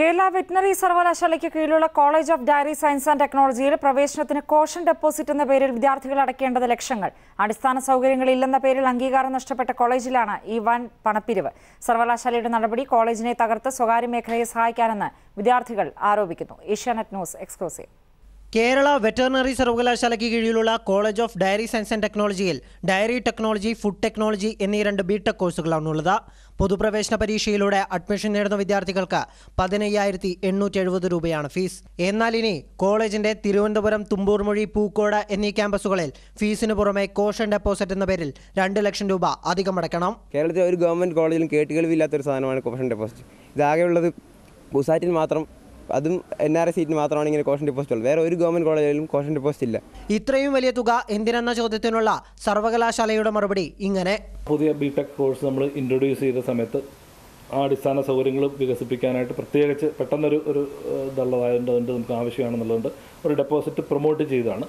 Kerala veterinary സർവകലാശാലയ്ക്ക് കീഴിലുള്ള college of dairy science and ടെക്നോളജിയിൽ പ്രവേശനത്തിന് കോഷൻ ഡെപ്പോസിറ്റ് എന്ന പേരിൽ വിദ്യാർത്ഥികൾ അടയ്ക്കേണ്ടത് ലക്ഷങ്ങൾ അടിസ്ഥാന സൗകര്യങ്ങൾ ഇല്ലെന്ന പേരിൽ അംഗീകാരം നഷ്ടപ്പെട്ട കോളേജിലാണ് ഈ വൻ പണപ്പിരിവ്. സർവകലാശാലയുടെ നടപടി കോളേജിനെ തകർത്ത് സ്വകാര്യ മേഖലയെ സഹായിക്കാനെന്ന് വിദ്യാർത്ഥികൾ ആരോപിക്കുന്നു. Asianet news exclusive. Kerala veterinary സർവകലാശാലയ്ക്ക് കീഴിലുള്ള college of dairy science and ടെക്നോളജിയിൽ ഡയറി ടെക്നോളജി ഫുഡ് ടെക്നോളജി എന്നീ രണ്ട് ബിടെക് കോഴ്സുകളാണുള്ളത്. പൊതുപ്രവേശന പരീക്ഷയിലൂടെ അഡ്മിഷൻ നേടുന്ന വിദ്യാർത്ഥികൾക്ക് പതിനയ്യായിരത്തി എണ്ണൂറ്റി എഴുപത് രൂപയാണ് ഫീസ്. എന്നാൽ ഇനി കോളേജിന്റെ തിരുവനന്തപുരം തുമ്പൂർമൊഴി പൂക്കോട് എന്നീ ക്യാമ്പസുകളിൽ ഫീസിന് പുറമെ കോഷൻ ഡെപ്പോസിറ്റ് എന്ന പേരിൽ രണ്ട് ലക്ഷം രൂപ അധികം അടയ്ക്കണം. കേരളത്തിലെ ഒരു ഗവൺമെന്റ് കോളേജിലും ഒരു സാധനമാണ് കോഷൻ ഡെപ്പോസിറ്റ്. ഇതാകെയുള്ളത് ബുസാറ്റിൽ മാത്രം അതും എൻ ആർ ഐ സീറ്റിന് മാത്രമാണ് ഇങ്ങനെ കോഷൻ ഡെപ്പോസിറ്റ് ഉള്ളത്. വേറെ ഒരു ഗവൺമെന്റ് കോളേജിലും കോഷൻ ഡെപ്പോസിറ്റ് ഇല്ല. ഇത്രയും വലിയ തുക എന്തിനെന്ന ചോദ്യത്തിനുള്ള സർവകലാശാലയുടെ മറുപടി ഇങ്ങനെ. പുതിയ ബി ടെക് കോഴ്സ് നമ്മൾ ഇൻട്രൊഡ്യൂസ് ചെയ്ത സമയത്ത് ആ അടിസ്ഥാന സൗകര്യങ്ങൾ വികസിപ്പിക്കാനായിട്ട് പ്രത്യേകിച്ച് പെട്ടെന്നൊരു ഒരു ഇതുള്ളതായതുകൊണ്ട് നമുക്ക് ആവശ്യമാണെന്നുള്ളതുകൊണ്ട് ഒരു ഡെപ്പോസിറ്റ് പ്രൊമോട്ട് ചെയ്താണ്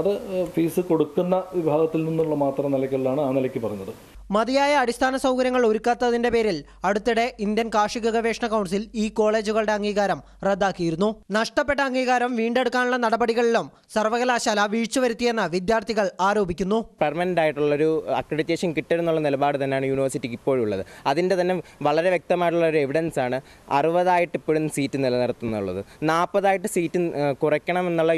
അത് ഫീസ് കൊടുക്കുന്ന വിഭാഗത്തിൽ നിന്നുള്ള മാത്രം നിലയ്ക്കുള്ളതാണ് ആ നിലയ്ക്ക് പറഞ്ഞത്. മതിയായ അടിസ്ഥാന സൗകര്യങ്ങൾ ഒരുക്കാത്തതിന്റെ പേരിൽ അടുത്തിടെ ഇന്ത്യൻ കാർഷിക ഗവേഷണ കൗൺസിൽ ഈ കോളേജുകളുടെ അംഗീകാരം റദ്ദാക്കിയിരുന്നു. നഷ്ടപ്പെട്ട അംഗീകാരം വീണ്ടെടുക്കാനുള്ള നടപടികളിലും സർവകലാശാല വീഴ്ച വരുത്തിയെന്ന് വിദ്യാർത്ഥികൾ ആരോപിക്കുന്നു. പെർമനന്റ് ആയിട്ടുള്ള ഒരു അക്രഡിറ്റേഷൻ കിട്ടരുന്നുള്ള നിലപാട് തന്നെയാണ് യൂണിവേഴ്സിറ്റിക്ക് ഇപ്പോഴും ഉള്ളത് അതിന്റെ തന്നെ വളരെ വ്യക്തമായിട്ടുള്ള ഒരു എവിഡൻസ് ആണ് അറുപതായിട്ട് ഇപ്പോഴും സീറ്റ് നിലനിർത്തുന്നുള്ളത്. നാൽപ്പതായിട്ട് സീറ്റ് കുറയ്ക്കണം എന്നുള്ള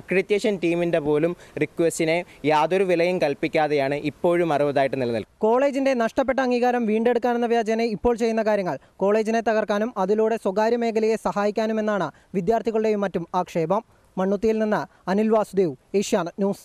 അക്രഡിറ്റേഷൻ ടീമിന്റെ പോലും റിക്വസ്റ്റിനെ യാതൊരു വിലയും കൽപ്പിക്കാതെയാണ് ഇപ്പോഴും അറുപതായിട്ട് നിലനിൽക്കുന്നത്. കോളേജിന്റെ നഷ്ടപ്പെട്ട അംഗീകാരം വീണ്ടെടുക്കാനെന്ന വ്യാജേന ഇപ്പോൾ ചെയ്യുന്ന കാര്യങ്ങൾ. കോളേജിനെ തകർക്കാനും അതിലൂടെ സ്വകാര്യ മേഖലയെ സഹായിക്കാനുമെന്നാണ് വിദ്യാർത്ഥികളുടെയും മറ്റും ആക്ഷേപം. മണ്ണുത്തിയിൽ നിന്ന് അനിൽ വാസുദേവ് ഏഷ്യാനെറ്റ് ന്യൂസ്.